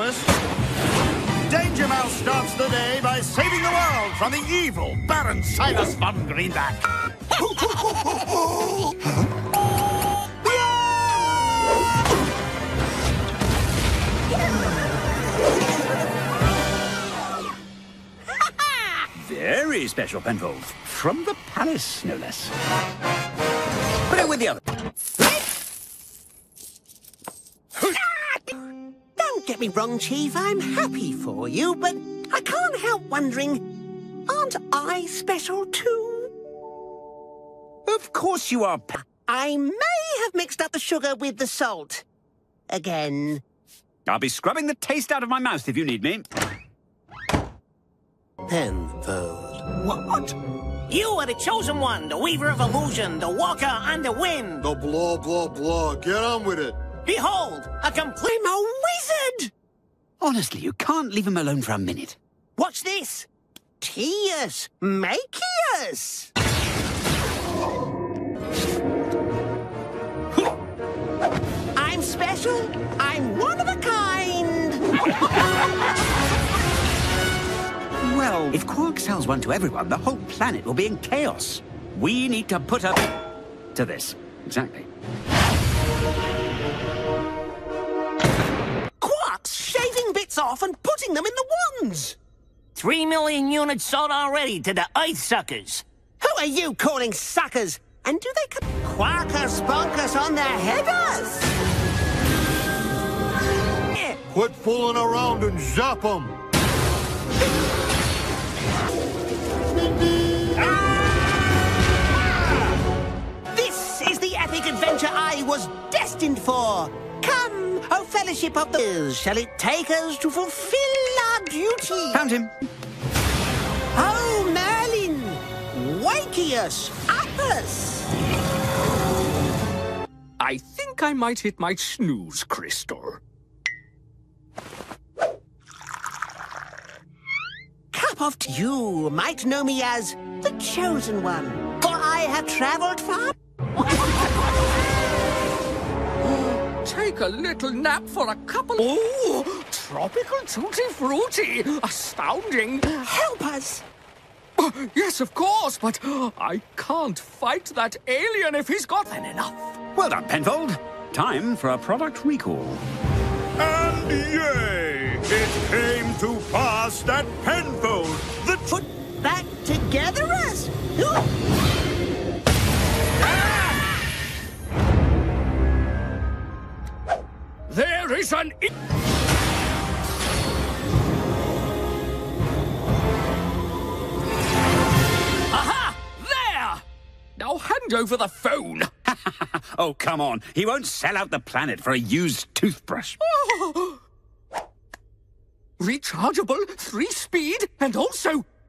breakfast. Danger Mouse starts the day by saving the world from the evil Baron Silas von Greenback. Very special, Penfold. From the palace, no less. Put it with the other. Don't get me wrong, Chief. I'm happy for you, but I can't help wondering, aren't I special too? Of course you are. Pe- I may have mixed up the sugar with the salt. Again. I'll be scrubbing the taste out of my mouth if you need me. Penfold. What? You are the chosen one, the weaver of illusion, the walker on the wind. The blah, blah, blah. Get on with it. Behold, a complete... A wizard! Honestly, you can't leave him alone for a minute. Watch this? Tius! Macius! I'm special. I'm one of a kind. Well, if Quark sells one to everyone, the whole planet will be in chaos. We need to put up to this. Exactly. Bits off and putting them in the wands. Three million units sold already to the Earth suckers. Who are you calling suckers? And do they come quackers bonkers on their headers? Yeah. Quit fooling around and zap them. Ah! This is the epic adventure I was destined for. Come, O fellowship of the Hills, shall it take us to fulfill our duty? Found him. Oh, Merlin! Wakius! Uppus! I think I might hit my snooze crystal. Cup of tea. You might know me as the Chosen One, for I have traveled far. A little nap for a couple. Oh, tropical tutti frutti! Astounding! Help us! Oh, yes, of course, but I can't fight that alien if he's got then enough. Well done, Penfold. Time for a product recall. And yea, it came to pass that Penfold, the Put back together us! There is an. I- Aha! There! Now hand over the phone. oh, come on. He won't sell out the planet for a used toothbrush. Rechargeable, three speed, and also.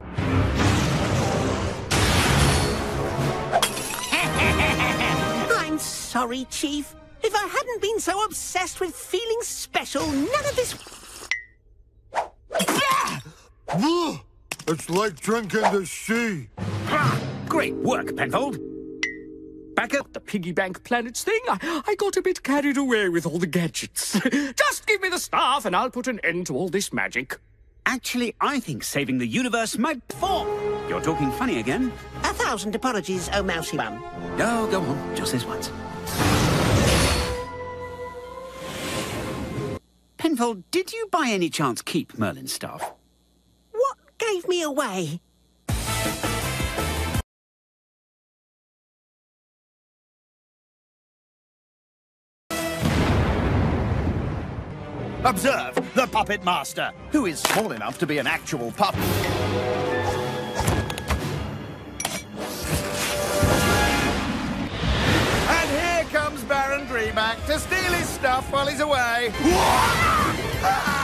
I'm sorry, Chief. If I hadn't been so obsessed with feeling special, none of this. Ah! Ugh. It's like drinking the sea. Great work, Penfold. Back up. The piggy bank planets thing, I, I got a bit carried away with all the gadgets. Just give me the staff and I'll put an end to all this magic. Actually, I think saving the universe might... Four. You're talking funny again. A thousand apologies, oh mousy bum. No, go on. Just this once. Penfold, did you by any chance keep Merlin's staff? What gave me away? Observe the puppet master, who is small enough to be an actual puppet. And here comes Baron Greenback to steal his stuff while he's away.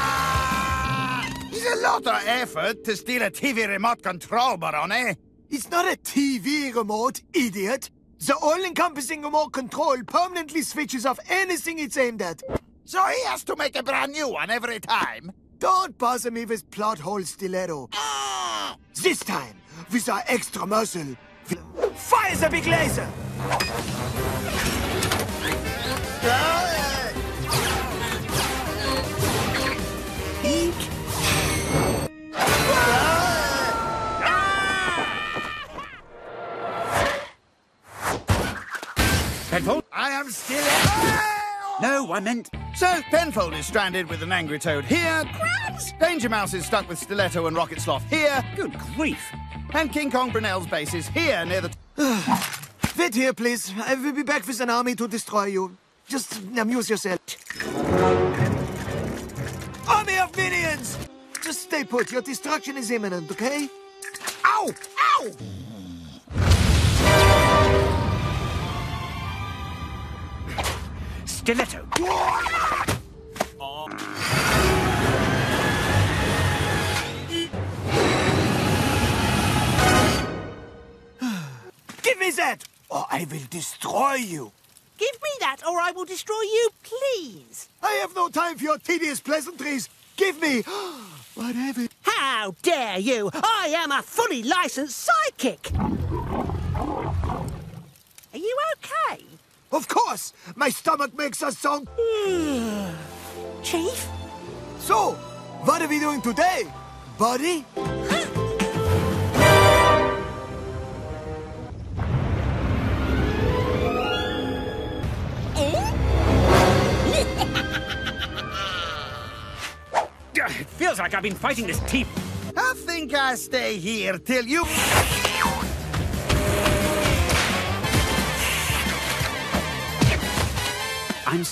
It's a lot of effort to steal a TV remote control, Barone. It's not a TV remote, idiot. The all-encompassing remote control permanently switches off anything it's aimed at. So he has to make a brand new one every time. Don't bother me with plot hole stiletto. Ah! This time, with our extra muscle, fire the big laser! Still... No, I meant... So, Penfold is stranded with an angry toad here. Crabs! Danger Mouse is stuck with Stiletto and Rocket Sloth here. Good grief. And King Kong Brunel's base is here near the... Wait here, please. I will be back with an army to destroy you. Just amuse yourself. Army of minions! Just stay put. Your destruction is imminent, okay? Ow! Ow! Stiletto. Give me that, or I will destroy you. Give me that, or I will destroy you, please. I have no time for your tedious pleasantries. Give me whatever. How dare you? I am a fully licensed sidekick. Are you okay? Of course, my stomach makes a song. Chief? So, what are we doing today, buddy? Oh? It feels like I've been fighting this teeth. I think I stay here till you... I'm...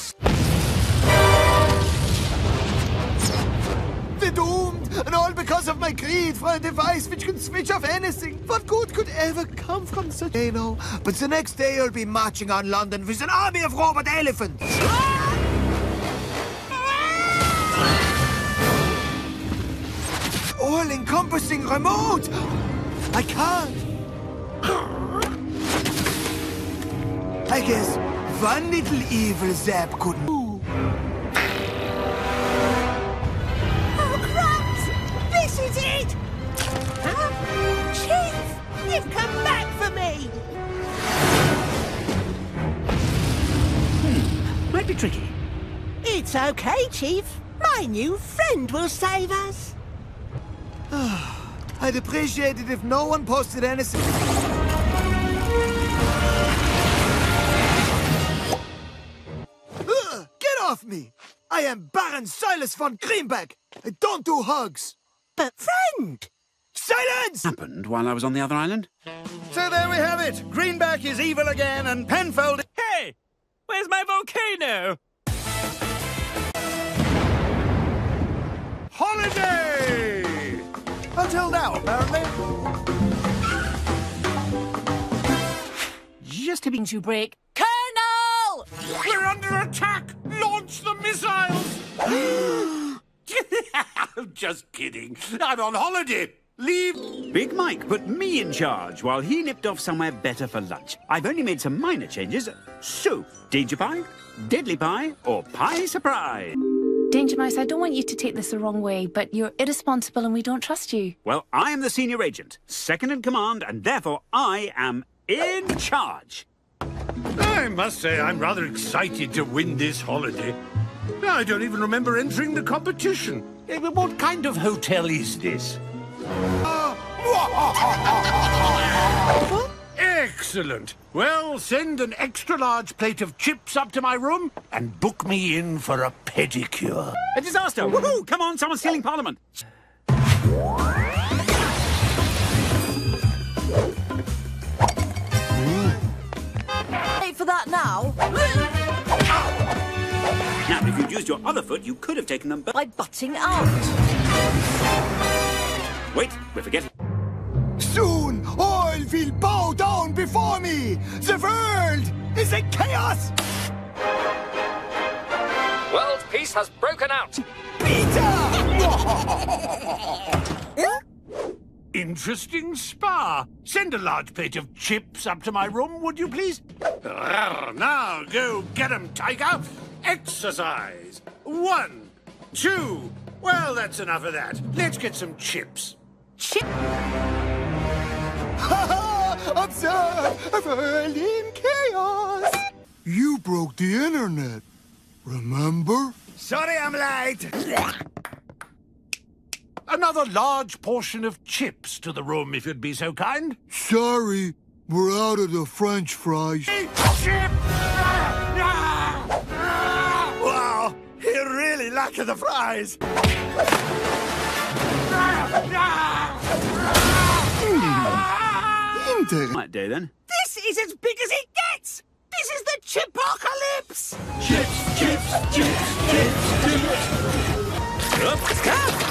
We're doomed, and all because of my greed for a device which can switch off anything. What good could ever come from such a know? But the next day I'll be marching on London with an army of robot elephants. All-encompassing remote! I can't. I guess one little evil zap could move. Oh, crumbs! This is it! Huh? Chief, you've come back for me! Hmm, might be tricky. It's okay, Chief. My new friend will save us. I'd appreciate it if no one posted anything. Am Silas von Greenback. I don't do hugs. But, friend! Silence! Happened while I was on the other island. So there we have it. Greenback is evil again, and Penfold... Hey! Where's my volcano? Holiday! Until now, apparently. Just to be... to break. Colonel! We're under attack! just kidding. I'm on holiday. Leave. Big Mike put me in charge while he nipped off somewhere better for lunch. I've only made some minor changes. So, Danger Pie, Deadly Pie, or Pie Surprise? Danger Mouse, I don't want you to take this the wrong way, but you're irresponsible and we don't trust you. Well, I am the senior agent, second in command, and therefore I am in charge. I must say, I'm rather excited to win this holiday. I don't even remember entering the competition. What kind of hotel is this? Excellent. Well, send an extra large plate of chips up to my room and book me in for a pedicure. A disaster! Woohoo! Come on, someone's stealing Parliament. Wait for that now. Now, if you'd used your other foot, you could have taken them both. By butting out. Wait, we're forgetting. Soon, all will bow down before me. The world is in chaos. World peace has broken out. Peter! Interesting spa. Send a large plate of chips up to my room, would you please? Arr, Now go get 'em, Tiger. Exercise. One, two. Well, that's enough of that. Let's get some chips. Chip. Ha ha! Observe a world in chaos. You broke the internet. Remember? Sorry I'm late. Another large portion of chips to the room, if you'd be so kind. Sorry, we're out of the French fries. Chips! Back of the fries! Hmm. Inter- Right day then. This is as big as it gets! This is the Chipocalypse! Chips, chips, chips, chips, chips. Up, stop.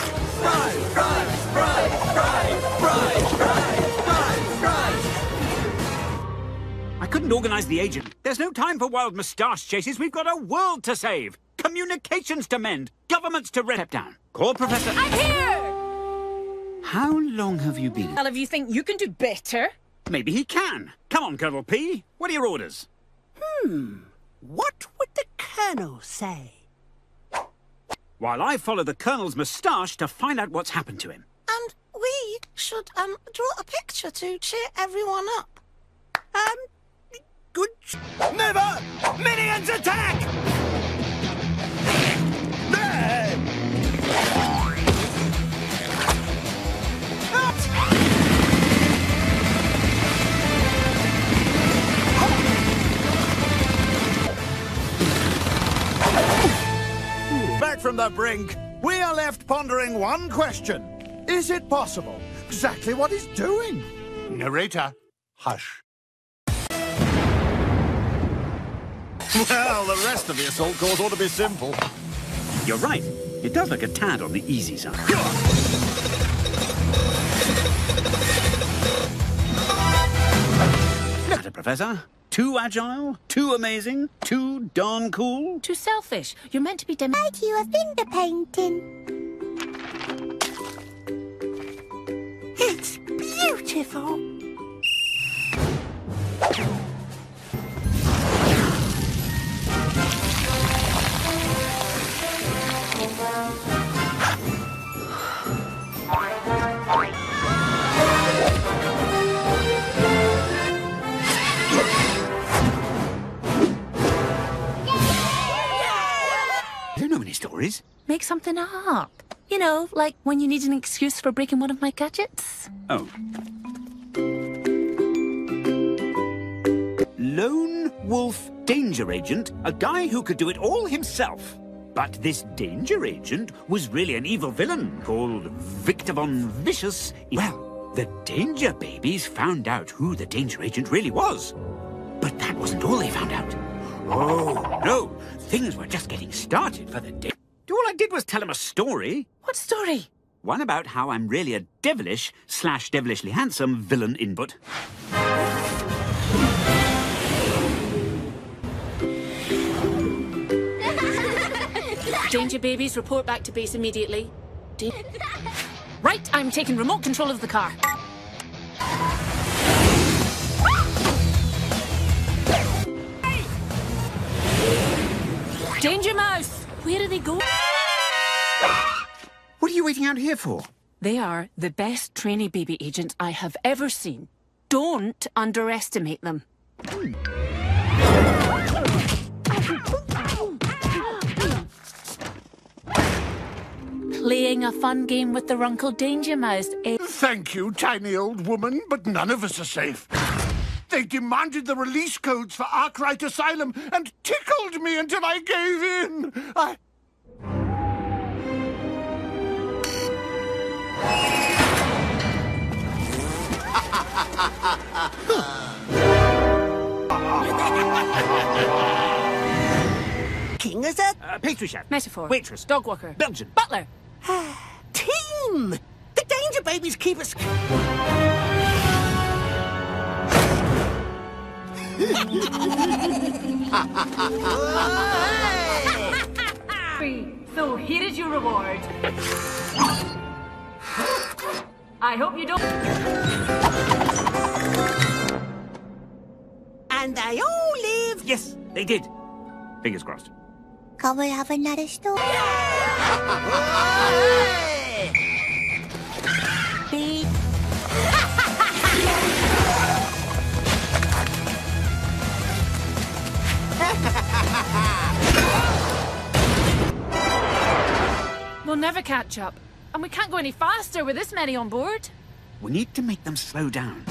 I couldn't organize the agent. There's no time for wild moustache chases. We've got a world to save. Communications to mend. Governments to rep down. Call Professor... I'm here! How long have you been? Well, if you think you can do better. Maybe he can. Come on, Colonel P. What are your orders? Hmm. What would the Colonel say? While I follow the Colonel's moustache to find out what's happened to him. And we should um draw a picture to cheer everyone up. Um, Good. Never! Minions attack! From the brink, we are left pondering one question. Is it possible? Exactly what he's doing. Narrator, hush. Well, the rest of the assault course ought to be simple. You're right. It does look a tad on the easy side. Look at it, Professor. Too agile, too amazing, too darn cool. Too selfish. You're meant to be dim. Make you a finger painting. It's beautiful. Make something up. You know, like when you need an excuse for breaking one of my gadgets. Oh. Lone Wolf Danger Agent, a guy who could do it all himself. But this danger agent was really an evil villain called Victor Von Vicious. Well, the Danger Babies found out who the danger agent really was. But that wasn't all they found out. Oh, no. Things were just getting started for the day. Did was tell him a story. What story? One about how I'm really a devilish slash devilishly handsome villain input. Danger babies, report back to base immediately. Da- right, I'm taking remote control of the car. Danger Mouse! Where are they going? What are you waiting out here for? They are the best trainee baby agents I have ever seen. Don't underestimate them. Playing a fun game with the Runkle Danger Mouse. eh? Thank you, tiny old woman, but none of us are safe. They demanded the release codes for Arkwright Asylum and tickled me until I gave in. I. King is a Uh, pastry chef. Metaphor. Waitress. Dog walker. Belgian. Butler. team. The Danger Babies keep us. So here is your reward. I hope you don't. And they all live. Yes, they did. Fingers crossed. Can we have another story? Beep. We'll never catch up. And we can't go any faster with this many on board. We need to make them slow down.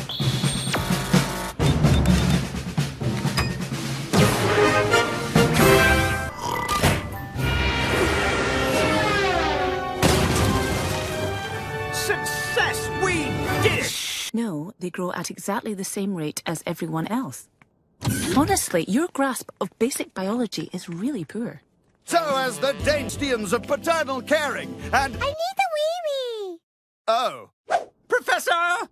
Success! We! No, they grow at exactly the same rate as everyone else. Honestly, your grasp of basic biology is really poor. So as the Dainstians of paternal caring and... I need a wee-wee! Oh. Professor!